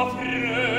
a